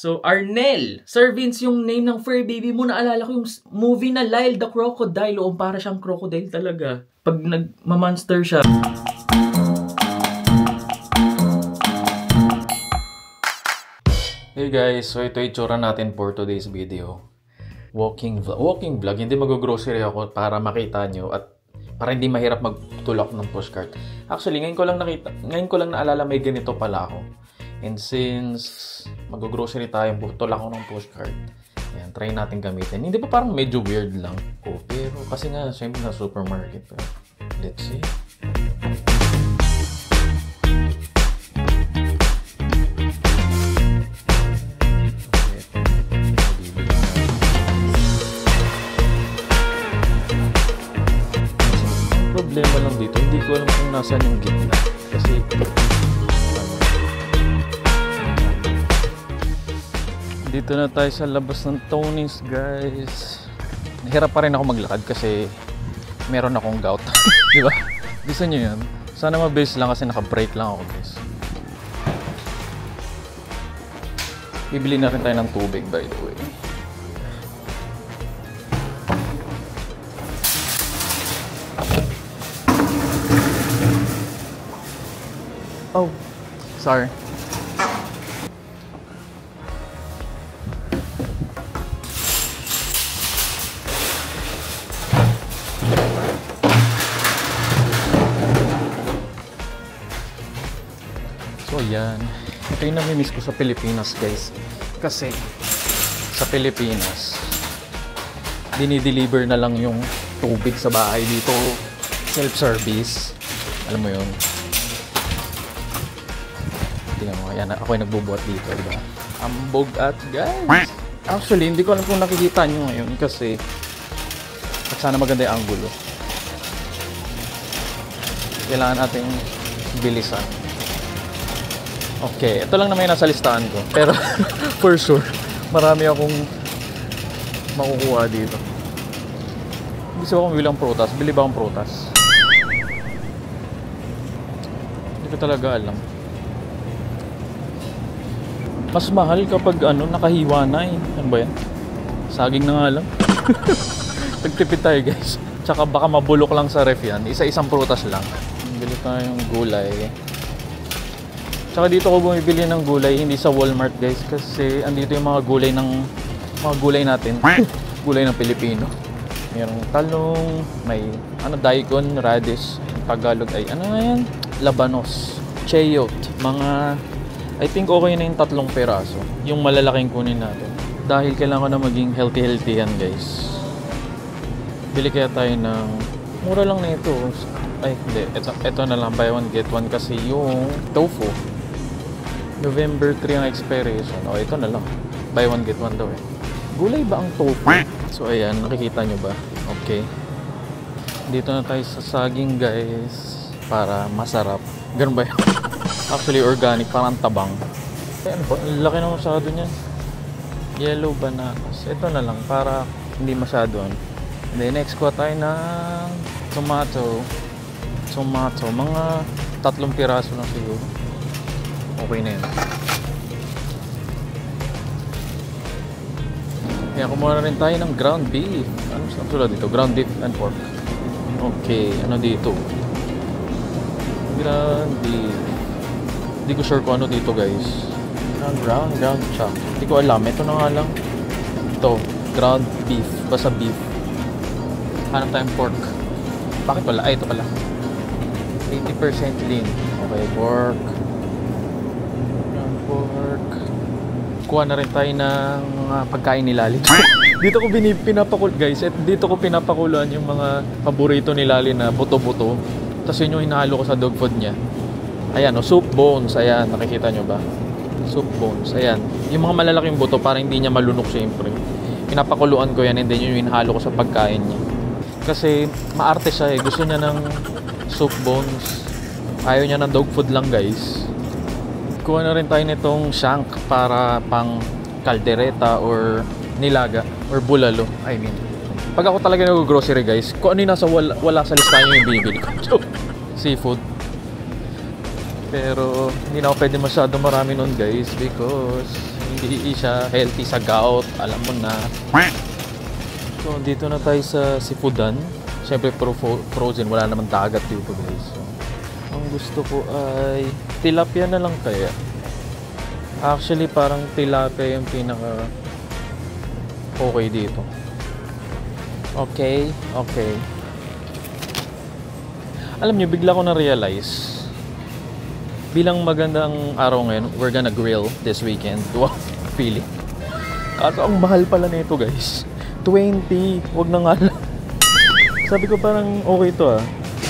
So, Arnel. Sir Vince, yung name ng fur baby mo, naalala ko yung movie na Lyle the Crocodile. Oo, para siyang crocodile talaga. Pag nagmamonster siya. Hey guys, so ito itsura natin for today's video. Walking vlog. Walking vlog. Hindi mag-grocery ako para makita nyo at para hindi mahirap magtulak ng pushcart. Actually, ngayon ko lang nakita, ngayon ko lang naalala may ganito pala ako. And since mag-grocery tayo, tulak ako ng pushcart. Yan, try natin gamitin. Hindi pa parang medyo weird lang. Oh, pero kasi nga, syempre na supermarket. Pero, let's see. Problema lang dito, hindi ko alam kung nasaan yung gitna. Kasi, dito na tayo sa labas ng Tony's, guys. Nahirap pa rin ako maglakad kasi meron akong gout. Di ba? Gusto nyo yun? Sana mabilis lang kasi naka-break lang ako, guys. Bibili na rin tayo ng tubig, by the way. Oh, sorry. Yan. Ito yung namimiss ko sa Pilipinas, guys. Kasi, sa Pilipinas, dinideliver na lang yung tubig sa bahay dito. Self-service. Alam mo yun. Tingnan mo, yan. Ako yung nagbubuhat dito, diba? Ambog at guys. Actually, hindi ko alam kung nakikita nyo ngayon kasi at sana maganda yung angulo. Kailangan nating bilisan. Okay, ito lang naman yung nasa listahan ko. Pero for sure, marami akong makukuha dito. Gusto ko bilang prutas. Bili ba akong prutas? Hindi ko talaga alam. Mas mahal kapag ano, nakahiwa na eh. Ano ba yan? Saging na nga lang. Nagtipid tayo guys. Tsaka baka mabulok lang sa ref yan. Isa-isang prutas lang. Bili tayong gulay. Tsaka dito ko bumibili ng gulay, hindi sa Walmart guys. Kasi andito yung mga gulay ng mga gulay natin. gulay ng Pilipino. Mayroong talong, may ano, daikon, radish. Yung Tagalog ay ano nga yan? Labanos. Cheyot. Mga I think okay na yung tatlong peraso. Yung malalaking kunin natin. Dahil kailangan na maging healthy-healthy yan guys. Bili kaya tayo ng... Mura lang na ito. Ay, hindi. Ito, ito na lang. Buy one, get one. Kasi yung tofu. November 3 ang expiration. O, ito na lang. Buy one, get one daw eh. Gulay ba ang tofu? So, ayan. Nakikita nyo ba? Okay. Dito na tayo sa saging guys. Para masarap. Ganun ba yun? Actually, organic. Parang tabang. Ayan? Ang laki na masyado niyan. Yellow bananas. Ito na lang. Para hindi masyado. And then, next kuha tayo ng tomato. Tomato. Mga tatlong piraso lang siguro. Okay na yun. Kaya kumuha na rin tayo ng ground beef. Ano sa sulat dito? Ground beef and pork. Okay, ano dito? Ground beef. Hindi ko sure kung ano dito guys. Ground, ground, chop. Hindi ko alam. Ito na nga lang. Ito, ground beef. Basta beef. Hanap tayong pork. Bakit wala? Ay, ito pala. 80% lean. Okay, pork. Pork. Kuha na rin tayo ng mga pagkain ni Lali. dito ko pinapakul guys. At dito ko pinapakuluan yung mga paborito ni Lali na buto-buto. Tapos yun yung hinahalo ko sa dog food niya. Ayan, oh, soup bones. Ayan, nakikita nyo ba? Soup bones. Ayan. Yung mga malalaking buto para hindi niya malunok syempre. Pinapakuluan ko yan and then yun yung hinahalo ko sa pagkain niya. Kasi maarte siya eh. Gusto niya ng soup bones. Ayaw niya ng dog food lang guys. Kuha na rin tayo nitong shank para pang kaldereta or nilaga or bulalo. I mean, pag ako talaga nag-grocery guys, kung ano yung nasa wala, wala sa listahan yung bibili ko. Seafood. Pero hindi na ako pwede masyado marami nun guys because hindi siya healthy sa gout. Alam mo na. So, dito na tayo sa Sifudan. Siyempre, pro frozen. Wala naman dagat dito, guys. So, gusto ko ay tilapia na lang kaya. Actually, parang tilapia yung pinaka okay dito. Okay, okay. Alam niyo, bigla ko na-realize bilang magandang araw ngayon, we're gonna grill this weekend. Wow, feeling. Kaso ang mahal pala nito, guys. 20, wag na nga lang. Sabi ko parang okay to ah.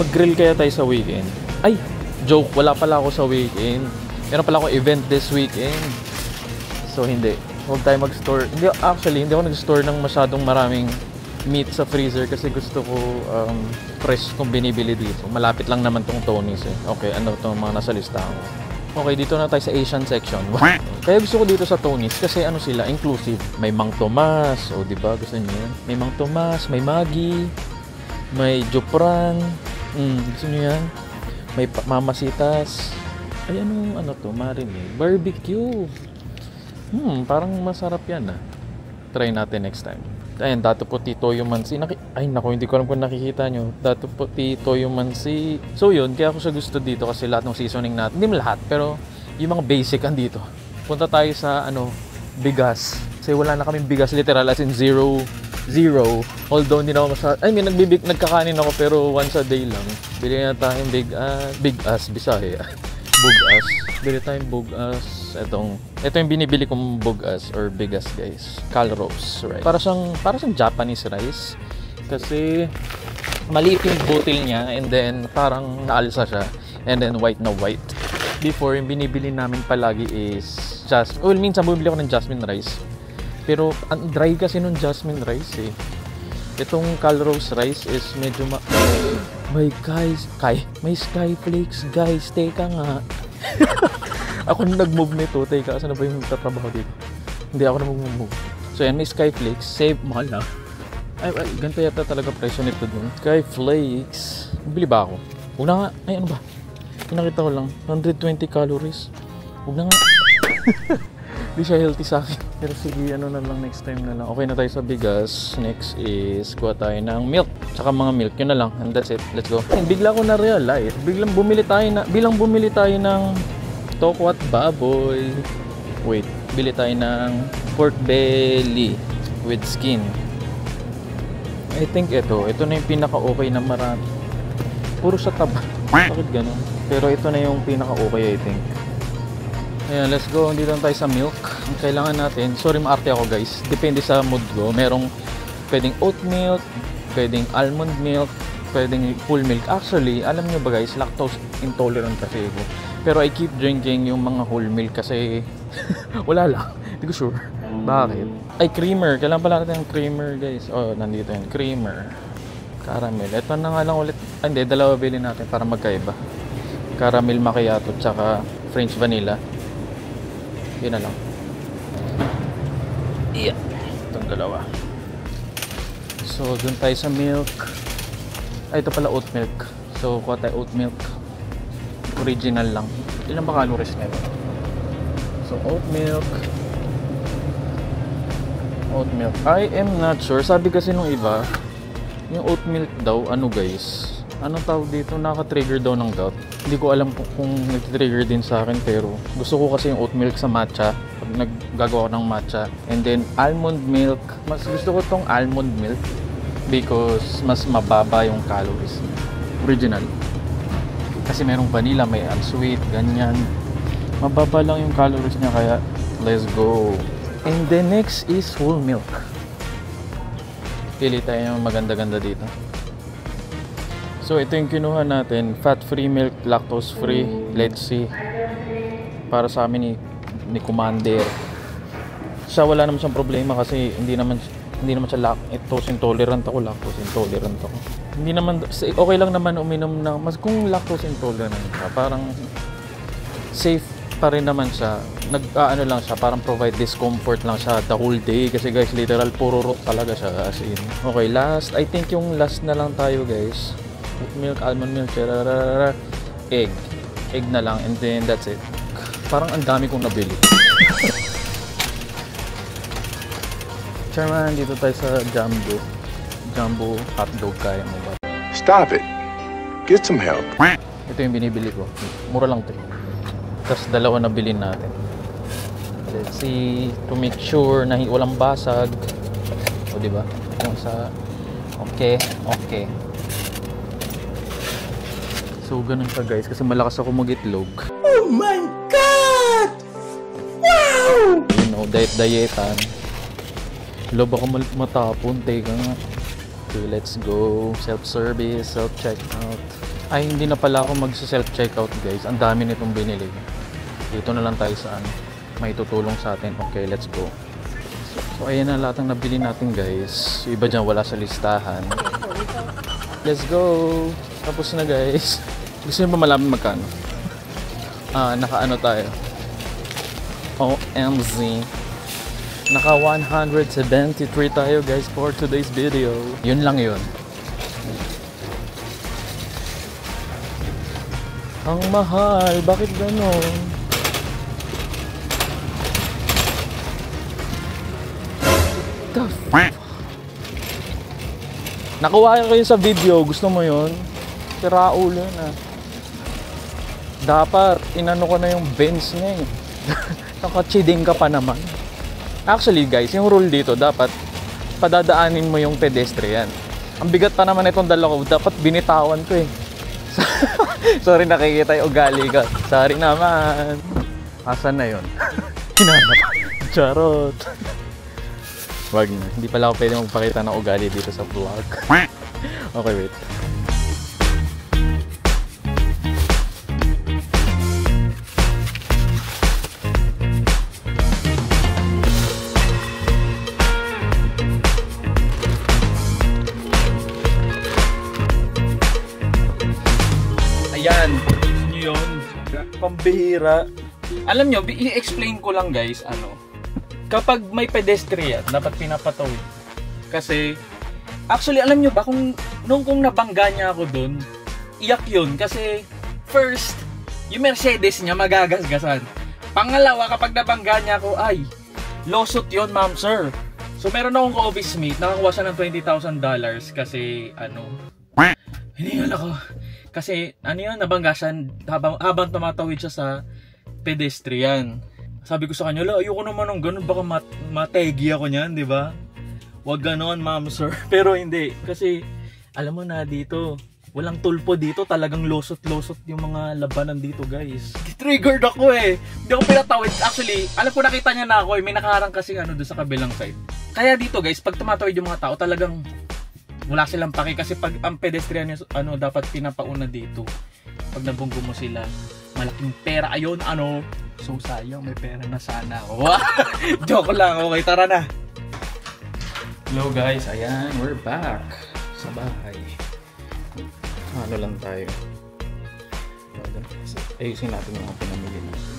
Mag-grill kaya tayo sa weekend. Ay, joke, wala pala ako sa weekend. Meron pala ako event this weekend. So hindi. Huwag tayo mag-store. Hindi, actually, hindi ako nag-store ng masyadong maraming meat sa freezer kasi gusto ko um, fresh kung binibili dito. Malapit lang naman tong Tony's eh. Okay, ano to mga nasa listahan ko. Okay, dito na tayo sa Asian section. Kaya gusto ko dito sa Tony's kasi ano sila, inclusive. May Mang Tomas, o di ba gusto niyo yan? May Mang Tomas, may Maggie, may Jopran. Mm, gusto niyo yan? May Mamasitas. Ay, ano, ano to? Marinade. Barbecue. Hmm, parang masarap yan ah. Try natin next time. Ayan, Dato Puti Toyo Mansi. Naki Ay, naku, hindi ko alam kung nakikita nyo. Dato Puti Toyo Mansi. So yun, kaya ako siya gusto dito kasi lahat ng seasoning natin, hindi lahat, pero yung mga basic andito. Punta tayo sa, ano, bigas. Kasi wala na kaming bigas, literal, as in zero, zero. Although hindi na ako masyad... I mean, nagbibig, nagkakanin ako pero once a day lang. Bili na tayong big, uh, big ass, Bisaya. bugas. Bili tayong bugas. Itong, ito yung binibili kong bugas or bigas guys. Calrose rice. Para siyang, para siyang Japanese rice. Kasi maliit yung bottle niya and then parang naalsa siya. And then white na white. Before, yung binibili namin palagi is just, well, minsan bumibili ako ng jasmine rice. Pero ang dry kasi nung jasmine rice eh. Itong Calrose rice is medyo ma... May guys, kay, may skyflakes guys, teka nga. ako na nag-move nito, teka, saan na ba yung tatrabaho dito? Hindi ako na mag-move. So yan, may skyflakes, save, mahal ah. Ay, ay, ganito yata talaga presyo nito dun. Skyflakes. Bili ba ako? Huwag na nga, ay ano ba? Pinakita ko lang, 120 calories. Huwag na nga. Hindi siya healthy sa akin. Pero sige, ano na lang next time na lang. Okay na tayo sa bigas. Next is kuha tayo ng milk. Tsaka mga milk. Yun na lang. And that's it. Let's go. And bigla ko na realize. Biglang bumili tayo na, bilang bumili tayo ng toko at baboy. Wait. Bili tayo ng pork belly with skin. I think ito. Ito na yung pinaka-okay na marami. Puro sa taba. Bakit ganun? Pero ito na yung pinaka-okay I think. Ayan, let's go. Dito tayo sa milk. Ang kailangan natin, sorry maarte ako guys. Depende sa mood ko. Merong pwedeng oat milk, pwedeng almond milk, pwedeng full milk. Actually, alam nyo ba guys, lactose intolerant kasi ako. Pero I keep drinking yung mga whole milk kasi wala lang. Hindi ko sure. Bakit? Ay, creamer. Kailangan pala natin ng creamer guys. Oh, nandito yung creamer. Caramel. Ito na nga lang ulit. Ah, hindi, dalawa bilhin natin para magkaiba. Caramel macchiato tsaka French vanilla. Yun na lang. Yeah. Itong dalawa. So, dun tayo sa milk. Ay, ito pala oat milk. So, kuha tayo oat milk. Original lang. Ilan ba calories na ito? So, oat milk. Oat milk. I am not sure. Sabi kasi nung iba, yung oat milk daw, ano guys, anong tawag dito, naka-trigger daw ng gout. Hindi ko alam kung, kung nag-trigger din sa akin pero gusto ko kasi yung oat milk sa matcha pag naggagawa ko ng matcha. And then almond milk, mas gusto ko tong almond milk because mas mababa yung calories niya. Original. Kasi merong vanilla, may unsweet, ganyan. Mababa lang yung calories niya kaya let's go. And then next is whole milk. Pili tayo ng maganda-ganda dito. So ito yung kinuha natin, fat-free milk, lactose-free, let's see. Para sa amin ni, ni Commander. Siya wala naman siyang problema kasi hindi naman hindi naman siya lactose intolerant ako, lactose intolerant ako. Hindi naman okay lang naman uminom ng mas kung lactose intolerant ka, parang safe pa rin naman siya. Nag ah, ano lang siya, parang provide discomfort lang siya the whole day kasi guys literal puro talaga siya as in. Okay, last I think yung last na lang tayo guys oat milk, almond milk, chararara, egg. Egg na lang and then that's it. Parang ang dami kong nabili. Chairman, dito tayo sa Jumbo. Jumbo hotdog kaya mo ba? Stop it. Get some help. Ito yung binibili ko. Mura lang to. Tapos dalawa na bilhin natin. Let's see, to make sure na walang basag. O, di ba? Yung sa... Okay, okay. So, ganun pa guys. Kasi malakas ako mag-itlog. Oh my God! Wow! You know, diet-dietan. Lob ako matapon. Teka nga. Okay, let's go. Self-service, self-checkout. Ay, hindi na pala ako mag-self-checkout guys. Ang dami nitong binili. Dito na lang tayo sa ano. May tutulong sa atin. Okay, let's go. So, ayan na lahat ng nabili natin guys. Iba dyan wala sa listahan. Let's go! Tapos na guys. Gusto niyo ba malaman magkano? Ah, naka-ano tayo? OMZ. Naka 173 tayo guys for today's video. Yun lang yun. Ang mahal, bakit ganon? The f- Nakuha ko yun sa video, gusto mo yun? Si Raul yun ah. Dapat, inano ko na yung Benz niya eh. Nakachiding ka pa naman. Actually guys, yung rule dito, dapat padadaanin mo yung pedestrian. Ang bigat pa naman itong dala dapat binitawan ko eh. Sorry, nakikita yung ugali ka. Sorry naman. Asan na yun? Hinanap. Charot. Wag na. Hindi pala ako pwede magpakita ng ugali dito sa vlog. okay, wait. Pambihira. Alam nyo, i-explain ko lang guys, ano. Kapag may pedestrian, dapat pinapatawid. Kasi, actually, alam nyo ba, kung, nung kung nabangga niya ako dun, iyak yun. Kasi, first, yung Mercedes niya magagasgasan. Pangalawa, kapag nabangga niya ako, ay, lawsuit yun, ma'am, sir. So, meron akong ka-office mate, nakakuha siya ng $20,000 kasi, ano, Hiningal ako. Kasi, ano yun, nabangga siya habang, habang tumatawid siya sa pedestrian. Sabi ko sa kanya, la, ayoko naman ng ganun, baka mat mategi ako niyan, di ba? Huwag ganon, ma'am, sir. Pero hindi, kasi, alam mo na dito, walang tulpo dito, talagang losot-losot yung mga labanan dito, guys. Triggered ako eh. Hindi ako pinatawid. Actually, alam ko nakita niya na ako eh. May nakaharang kasi ano doon sa kabilang side. Kaya dito, guys, pag tumatawid yung mga tao, talagang wala silang paki kasi pag ang pedestrian ano dapat pinapauna dito. Pag nabunggo mo sila malaking pera. Ayun ano? So sayang may pera na sana joke lang. Okay tara na. Hello guys. Ayan we're back sa bahay. Ano lang tayo? Ayusin natin yung mga pinamili natin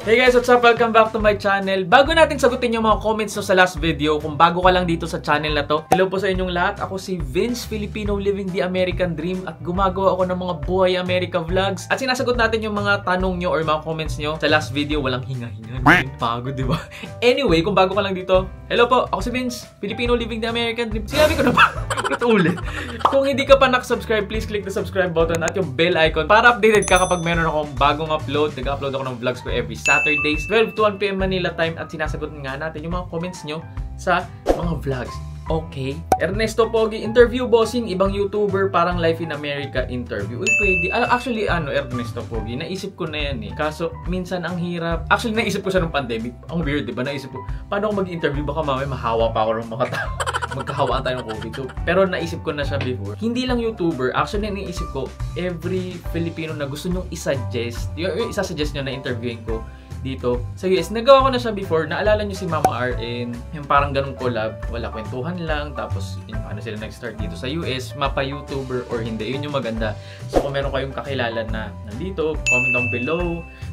Hey guys, what's up? Welcome back to my channel. Bago natin sagutin yung mga comments nyo sa last video, kung bago ka lang dito sa channel na to, hello po sa inyong lahat. Ako si Vince, Filipino Living the American Dream at gumagawa ako ng mga Buhay America vlogs. At sinasagot natin yung mga tanong nyo or mga comments nyo sa last video. Walang hinga-hinga. Pagod, di ba? Anyway, kung bago ka lang dito, hello po, ako si Vince, Filipino Living the American Dream. Sinabi ko na ba? Ito ulit. Kung hindi ka pa nakasubscribe, please click the subscribe button at yung bell icon para updated ka kapag meron akong bagong upload. Nag-upload ako ng vlogs ko every Saturdays, 12 to 1pm Manila time at sinasagot nga natin yung mga comments nyo sa mga vlogs. Okay. Ernesto Pogi, interview bossing, ibang YouTuber, parang Life in America interview. Uy, pwede. Ah, actually, ano, Ernesto Pogi, naisip ko na yan eh. Kaso, minsan ang hirap. Actually, naisip ko siya nung pandemic. Ang weird, di ba? Naisip ko, paano ako mag-interview? Baka mamaya mahawa pa ako ng mga tao. Magkahawaan tayo ng COVID. So, pero naisip ko na siya before. Hindi lang YouTuber. Actually, naisip ko, every Filipino na gusto nyong isuggest, yung, yung isa-suggest nyo na interviewin ko, dito sa US. Nagawa ko na siya before. Naalala nyo si Mama RN, yung parang ganung collab. Wala kwentuhan lang. Tapos, yun, paano sila nag-start dito sa US. Mapa YouTuber or hindi. Yun yung maganda. So, kung meron kayong kakilala na nandito, comment down below.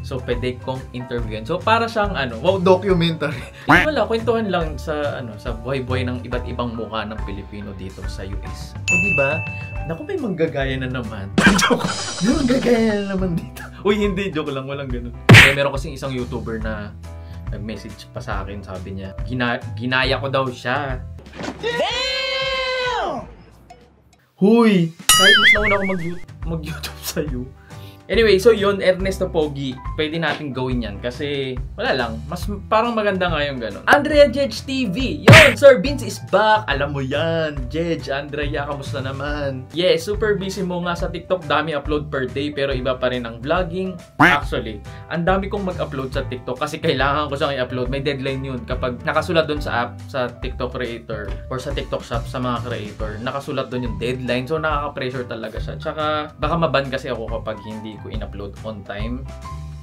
So, pwede kong interviewin. So, para siyang ano, wow, documentary. Wala, kwentuhan lang sa ano sa buhay-buhay ng iba't ibang mukha ng Pilipino dito sa US. O, di ba? Naku, may manggagaya na naman. joke. May manggagaya na naman dito. Uy, hindi. Joke lang. Walang ganun. Kaya meron kasing isang YouTuber na nag-message pa sa akin, sabi niya, Gina ginaya ko daw siya. Huy! Kahit mas nauna ako mag- mag-YouTube sa'yo. Anyway, so yun, Ernesto Pogi, pwede natin gawin yan kasi wala lang, mas parang maganda nga yung ganun. Andrea Jedge TV! Yun, Sir Vince is back! Alam mo yan, Jedge, Andrea, kamusta naman? Yes, super busy mo nga sa TikTok, dami upload per day pero iba pa rin ang vlogging. Actually, ang dami kong mag-upload sa TikTok kasi kailangan ko siyang i-upload. May deadline yun kapag nakasulat doon sa app, sa TikTok creator or sa TikTok shop sa mga creator, nakasulat doon yung deadline. So nakaka-pressure talaga siya. Tsaka baka maban kasi ako kapag hindi ko in-upload on time.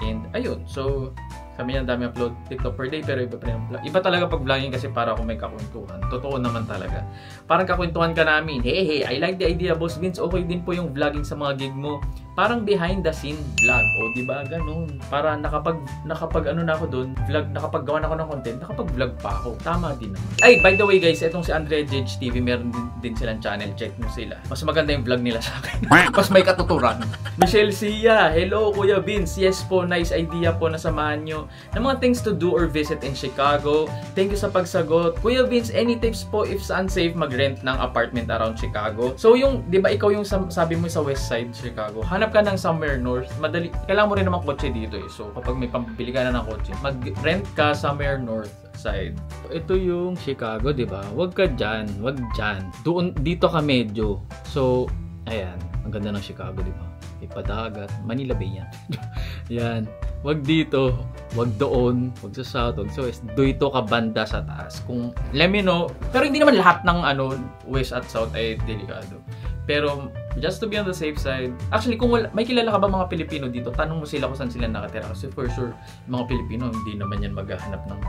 And ayun, so kami ang dami upload TikTok per day pero iba pa rin. Iba talaga pag vlogging kasi para ako may kakwentuhan. Totoo naman talaga. Parang kakwentuhan ka namin. Hey, hey, I like the idea, Boss Vince. Okay din po yung vlogging sa mga gig mo. Parang behind the scene vlog. O, di ba? Ganun. Para nakapag, nakapag ano na ako doon, vlog, nakapaggawa na ako ng content, nakapag-vlog pa ako. Tama din naman. Ay, by the way guys, etong si Andrea Jedge TV, meron din, din silang channel. Check mo sila. Mas maganda yung vlog nila sa akin. Mas may katuturan. Michelle Sia, hello Kuya Vince. Yes po, nice idea po na samahan nyo ng mga things to do or visit in Chicago. Thank you sa pagsagot. Kuya Vince, any tips po if saan safe mag-rent ng apartment around Chicago? So yung, di ba ikaw yung sabi mo sa west side Chicago, hanap ka ng somewhere north. Madali, kailangan mo rin naman kotse dito eh. So kapag may pambili ka na ng kotse, mag-rent ka somewhere north side. Ito yung Chicago, di ba? Huwag ka dyan, huwag dyan. Doon, dito ka medyo. So, ayan, ang ganda ng Chicago, di ba? May padagat, Manila Bay yan. yan. Wag dito, wag doon, wag sa south, wag sa west. Dito ka banda sa taas. Kung let me know, pero hindi naman lahat ng ano west at south ay delikado. Pero just to be on the safe side, actually kung wala, may kilala ka ba mga Pilipino dito, tanong mo sila kung saan sila nakatira kasi for sure mga Pilipino hindi naman yan maghahanap ng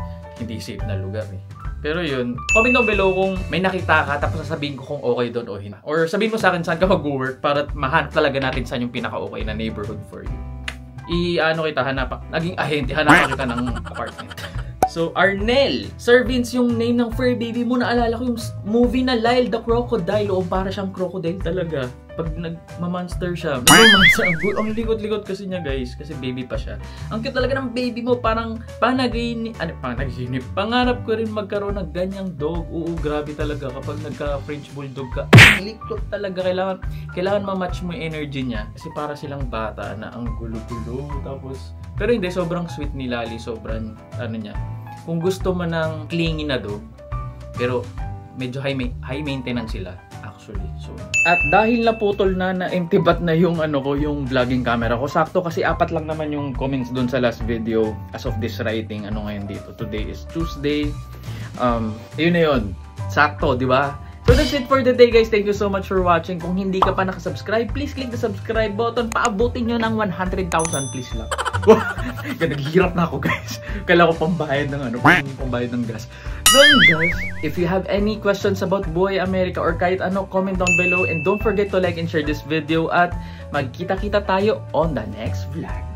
hindi safe na lugar eh. Pero yun, comment down below kung may nakita ka tapos sasabihin ko kung okay doon o hindi. Or sabihin mo sa akin saan ka mag-work para mahanap talaga natin saan yung pinaka-okay na neighborhood for you i-ano kita, hanap, naging ahente, hanapan kita ng apartment. So, Arnel. Sir Vince, yung name ng fur baby mo, naalala ko yung movie na Lyle the Crocodile. O, para siyang crocodile talaga. Pag nagmamonster siya. Nagmamonster. Ang, gu- ang likot-likot kasi niya, guys. Kasi baby pa siya. Ang cute talaga ng baby mo. Parang panaginip. Ano, panaginip. Pangarap ko rin magkaroon ng ganyang dog. Oo, grabe talaga. Kapag nagka-French Bulldog ka, ang likot talaga. Kailangan, kailangan ma-match mo yung energy niya. Kasi para silang bata na ang gulo-gulo. Tapos, pero hindi, sobrang sweet ni Lali. Sobrang, ano niya, kung gusto mo ng clingy na dog, pero medyo high, ma- high maintenance sila actually. So, at dahil naputol na na empty bat na yung ano ko, yung vlogging camera ko. Sakto kasi apat lang naman yung comments dun sa last video as of this writing. Ano ngayon dito? Today is Tuesday. Um, yun na yun. Sakto, di ba? That's it for the day guys. Thank you so much for watching. Kung hindi ka pa nakasubscribe, please click the subscribe button. Paabutin nyo ng 100,000 please lang. Naghihirap na ako guys. Kailangan ko pambayad ng ano, pambayad ng gas. So guys, if you have any questions about Buhay America or kahit ano, comment down below and don't forget to like and share this video at magkita-kita tayo on the next vlog.